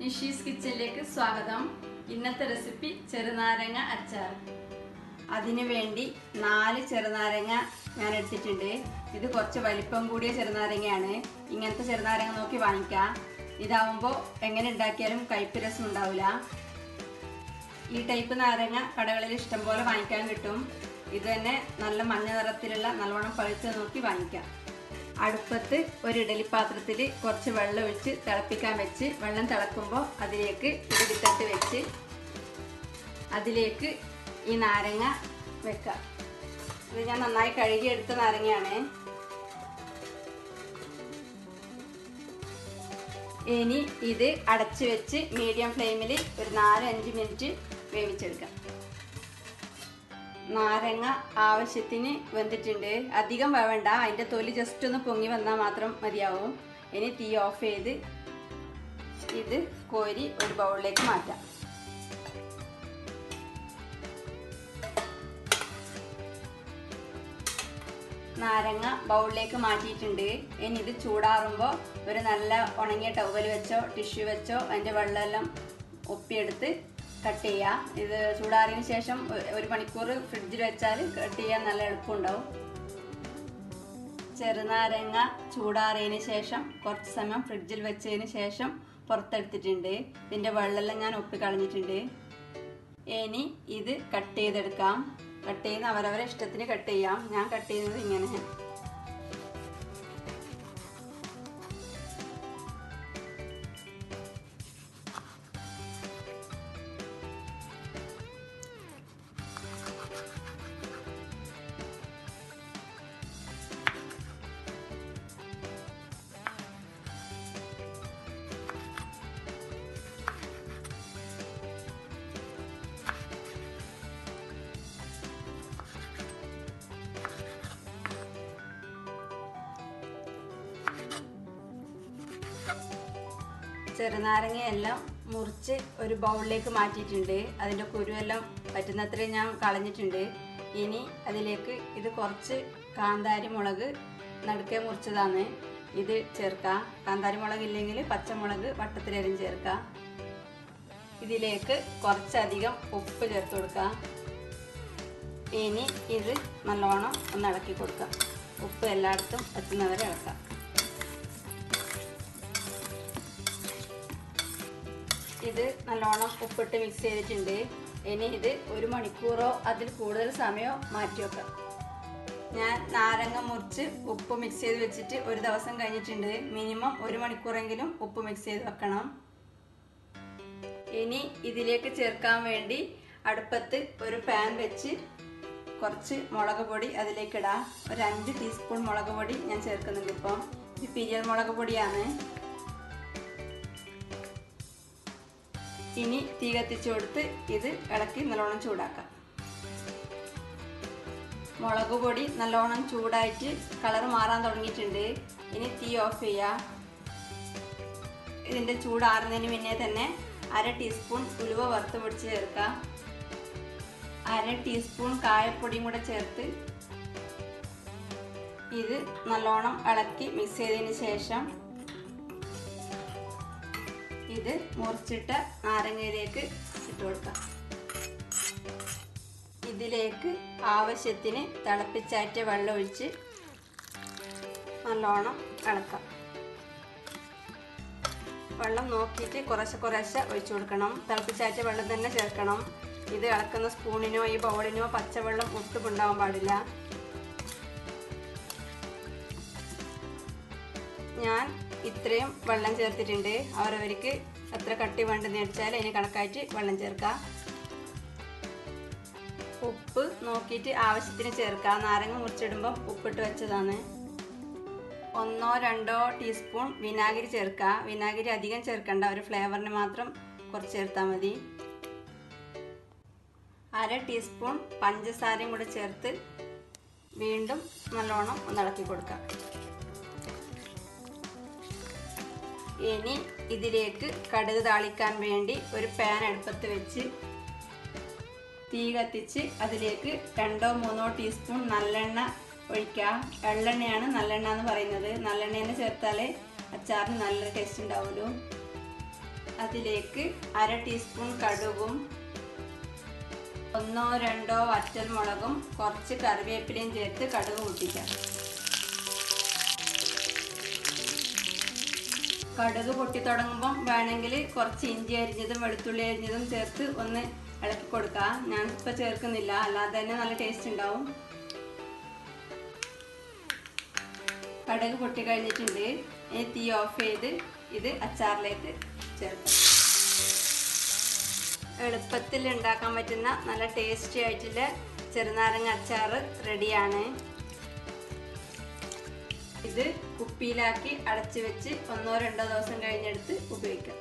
നിഷീസ് കിച്ചണിലേക്ക് സ്വാഗതം. ഇന്നത്തെ റെസിപ്പി ചെറുനാരങ്ങ അച്ചാർ. അതിനു വേണ്ടി നാല് ചെറുനാരങ്ങ ഞാൻ എടുത്തിട്ടുണ്ട്. ഇത് കുറച്ച് വലിപ്പം കൂടിയ ചെറുനാരങ്ങയാണ്. ഇങ്ങനത്തെ ചെറുനാരങ്ങ നോക്കി വാങ്ങിക്കാം. ഇതാവുമ്പോൾ എങ്ങനെ ഉണ്ടാക്കിയാലും കയ്പ്പ് രസം ഉണ്ടാവില്ല ഈ ടൈപ്പ് നാരങ്ങ കടകളിൽ ഇഷ്ടം പോലെ വാങ്ങിക്കാൻ കിട്ടും. ഇത് തന്നെ നല്ല മഞ്ഞ നിറത്തിലുള്ള നല്ലോണം പഴുത്ത് നോക്കി വാങ്ങിക്കാം. അടുപ്പത്ത് ഒരു ഇഡലി പാത്രത്തിൽ കുറച്ച് വെള്ളം ഒഴിച്ച് തിളപ്പിക്കാൻ വെച്ച് വെള്ളം തിളക്കുമ്പോൾ അതിലേക്ക് ഇഡലിത്തട്ട് വെച്ച് അതിലേക്ക് ഈ നാരങ്ങ വെക്കാം. ഇത് ഞാൻ നന്നായി കഴുകിയെടുത്ത നാരങ്ങയാണ്. ഇനി ഇത് അടച്ചു വെച്ച് മീഡിയം ഫ്ലെയിമിൽ ഒരു നാലഞ്ച് മിനിറ്റ് വേവിച്ചെടുക്കാം. നാരങ്ങ ആവശ്യത്തിന് വെന്തിട്ടുണ്ട്. അധികം വേവണ്ട. അതിന്റെ തൊലി ജസ്റ്റ് ഒന്ന് പൊങ്ങി വന്നാൽ മാത്രം മതിയാവും. ഇനി തീ ഓഫ് ചെയ്ത് ഇത് കോരി ഒരു ബൗളിലേക്ക് മാറ്റാം. നാരങ്ങ ബൗളിലേക്ക് മാറ്റിയിട്ടുണ്ട്. ഇനി ഇത് ചൂടാറുമ്പോൾ ഒരു നല്ല ഉണങ്ങിയ ടവൽ വെച്ചോ ടിഷ്യൂ വെച്ചോ അതിന്റെ വെള്ളമെല്ലാം ഒപ്പിയെടുത്ത് കട്ട് ചെയ്യുക ഇത് ചൂടാറിയതിന് ശേഷം ഒരു മണിക്കൂർ ഫ്രിഡ്ജിൽ വെച്ചാൽ കട്ട് ചെയ്യാൻ നല്ല എളുപ്പമുണ്ടാവും. ചെറുനാരങ്ങ ചൂടാറിയതിന് ശേഷം കുറച്ച് സമയം ഫ്രിഡ്ജിൽ വെച്ചതിന് ശേഷം പുറത്തെടുത്തിട്ടുണ്ട്. ഇതിന്റെ വെള്ളമെല്ലാം ഞാൻ ഒപ്പി കളഞ്ഞിട്ടുണ്ട്. ഇനി ഇത് കട്ട് ചെയ്തെടുക്കാം. കട്ട് ചെയ്യുന്ന അവരവരെ ഇഷ്ടത്തിന് കട്ട് ചെയ്യാം. ഞാൻ കട്ട് ചെയ്യുന്നത് ഇങ്ങനെ. ചെറുനാരങ്ങയെല്ലാം മുറിച്ച് ഒരു ബൗളിലേക്ക് മാറ്റിയിട്ടുണ്ട്. അതിന്റെ കുരുവെല്ലാം പറ്റുന്നത്രയും ഞാൻ കളഞ്ഞിട്ടുണ്ട്. ഇനി അതിലേക്ക് ഇത് കുറച്ച് കാന്താരി മുളക് നടുക്കെ മുറിച്ചതാണ്. ഇത് ചേർക്കാം. കാന്താരി മുളക് ഇല്ലെങ്കിൽ പച്ചമുളക് വട്ടത്തിലരിഞ്ഞ് ചേർക്കാം. ഇതിലേക്ക് കുറച്ചധികം ഉപ്പ് ചേർത്ത് കൊടുക്കാം. ഇനി ഇത് നല്ലോണം ഒന്ന് ഇളക്കി കൊടുക്കാം. ഉപ്പ് എല്ലായിടത്തും എത്തുന്നവരെ ഇളക്കാം. നല്ലോണം ഉപ്പിട്ട് മിക്സ് ചെയ്തിട്ടുണ്ട്. ഇനി ഇത് ഒരു മണിക്കൂറോ അതിൽ കൂടുതൽ സമയമോ മാറ്റി വെക്കാം. ഞാൻ നാരങ്ങ മുറിച്ച് ഉപ്പ് മിക്സ് ചെയ്ത് വെച്ചിട്ട് ഒരു ദിവസം കഴിഞ്ഞിട്ടുണ്ട്. മിനിമം ഒരു മണിക്കൂറെങ്കിലും ഉപ്പ് മിക്സ് ചെയ്ത് വെക്കണം. ഇനി ഇതിലേക്ക് ചേർക്കാൻ വേണ്ടി അടുപ്പത്ത് ഒരു പാൻ വെച്ച് കുറച്ച് മുളക് പൊടി അതിലേക്കിടാം ഒരു അഞ്ച് ടീസ്പൂൺ മുളക് പൊടി ഞാൻ ചേർക്കുന്നുണ്ട് ഇപ്പം. ഇത് പിരിയൽ മുളക് പൊടിയാണ്. ഇനി തീ കത്തിച്ചു കൊടുത്ത് ഇത് ഇളക്കി നല്ലോണം ചൂടാക്കാം. മുളക് പൊടി നല്ലോണം ചൂടായിട്ട് കളർ മാറാൻ തുടങ്ങിയിട്ടുണ്ട്. ഇനി തീ ഓഫ് ചെയ്യാം. ഇതിന്റെ ചൂടാറുന്നതിന് മുന്നേ തന്നെ അര ടീസ്പൂൺ ഉലുവ വറുത്ത് പൊടിച്ച് ചേർക്കാം. അര ടീസ്പൂൺ കായപ്പൊടിയും കൂടെ ചേർത്ത് ഇത് നല്ലോണം ഇളക്കി മിക്സ് ചെയ്തതിന് ശേഷം ഇത് മുറിച്ചിട്ട നാരങ്ങയിലേക്ക് ഇട്ട് കൊടുക്കാം. ഇതിലേക്ക് ആവശ്യത്തിന് തിളപ്പിച്ചാറ്റ വെള്ളം ഒഴിച്ച് നല്ലോണം ഇളക്കാം. വെള്ളം നോക്കിയിട്ട് കുറേശ്ശെ കുറേശ്ശെ ഒഴിച്ചു കൊടുക്കണം. തിളപ്പിച്ചാറ്റ വെള്ളം തന്നെ ചേർക്കണം. ഇത് ഇളക്കുന്ന സ്പൂണിനോ ഈ ബൗളിനോ പച്ചവെള്ളം ഒട്ടുപുണ്ടാവാൻ പാടില്ല. ഞാൻ ഇത്രയും വെള്ളം ചേർത്തിട്ടുണ്ട്. അവരവർക്ക് എത്ര കട്ടി വേണ്ടെന്ന് വെച്ചാൽ അതിന് കണക്കായിട്ട് വെള്ളം ചേർക്കാം. ഉപ്പ് നോക്കിയിട്ട് ആവശ്യത്തിന് ചേർക്കാം. നാരങ്ങ മുറിച്ചിടുമ്പോൾ ഉപ്പിട്ട് വെച്ചതാണ്. ഒന്നോ രണ്ടോ ടീസ്പൂൺ വിനാഗിരി ചേർക്കുക വിനാഗിരി അധികം ചേർക്കണ്ട. ഒരു ഫ്ലേവറിന് മാത്രം കുറച്ച് ചേർത്താൽ മതി. അര ടീസ്പൂൺ പഞ്ചസാരയും കൂടെ ചേർത്ത് വീണ്ടും നല്ലോണം ഒന്ന് ഇളക്കി കൊടുക്കാം. ഇനി ഇതിലേക്ക് കടുക് താളിക്കാൻ വേണ്ടി ഒരു പാൻ അടുപ്പത്ത് വെച്ച് തീ കത്തിച്ച് അതിലേക്ക് രണ്ടോ മൂന്നോ ടീസ്പൂൺ നല്ലെണ്ണ ഒഴിക്കുക. എള്ളെണ്ണയാണ് നല്ലെണ്ണ എന്ന് പറയുന്നത്. നല്ലെണ്ണ ചേർത്താലേ അച്ചാറിന് നല്ല ടേസ്റ്റ് ഉണ്ടാവുള്ളൂ. അതിലേക്ക് അര ടീസ്പൂൺ കടുകും ഒന്നോ രണ്ടോ വറ്റൽ മുളകും കുറച്ച് കറിവേപ്പിലയും ചേർത്ത് കടുക് പൊട്ടിക്കാം കടുക് പൊട്ടി തുടങ്ങുമ്പം വേണമെങ്കിൽ കുറച്ച് ഇഞ്ചി അരിഞ്ഞതും വെളുത്തുള്ളി അരിഞ്ഞതും ചേർത്ത് ഒന്ന് ഇളക്കി കൊടുക്കുക. ഇപ്പം ചേർക്കുന്നില്ല. അല്ലാതെ തന്നെ നല്ല ടേസ്റ്റ് ഉണ്ടാവും. കടുക് പൊട്ടി കഴിഞ്ഞിട്ടുണ്ട്. ഇനി തീ ഓഫ് ചെയ്ത് ഇത് അച്ചാറിലേക്ക് ചേർക്കാം. എളുപ്പത്തിൽ ഉണ്ടാക്കാൻ പറ്റുന്ന നല്ല ടേസ്റ്റി ആയിട്ടുള്ള ചെറുനാരങ്ങ അച്ചാർ റെഡിയാണ് ഇത് കുപ്പിയിലാക്കി അടച്ചു വെച്ച് ഒന്നോ രണ്ടോ ദിവസം കഴിഞ്ഞെടുത്ത് ഉപയോഗിക്കാം.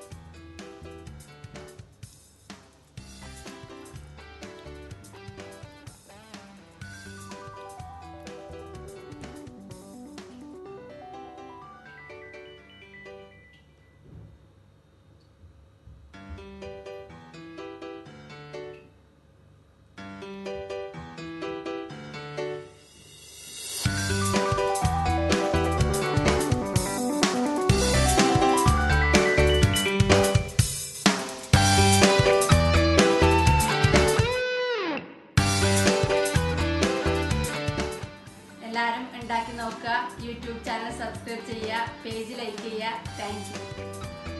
എല്ലാവരും ഉണ്ടാക്കി നോക്കുക. യൂട്യൂബ് ചാനൽ സബ്സ്ക്രൈബ് ചെയ്യുക. പേജ് ലൈക്ക് ചെയ്യുക. താങ്ക്